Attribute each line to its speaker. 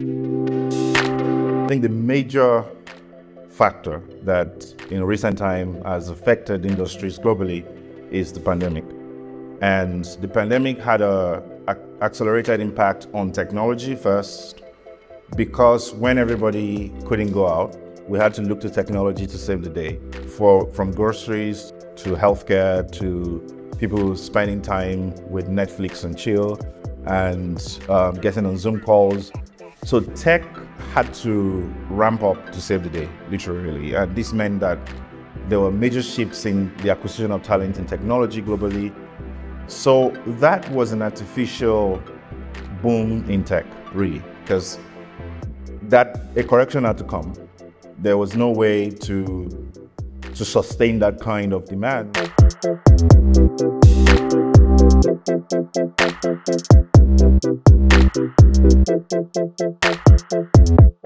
Speaker 1: I think the major factor that in recent time has affected industries globally is the pandemic. And the pandemic had a, accelerated impact on technology first, because when everybody couldn't go out, we had to look to technology to save the day. For from groceries to healthcare to people spending time with Netflix and chill and um, getting on Zoom calls. So tech had to ramp up to save the day, literally. And this meant that there were major shifts in the acquisition of talent and technology globally. So that was an artificial boom in tech, really, because that a correction had to come. There was no way to to sustain that kind of demand. Thank you.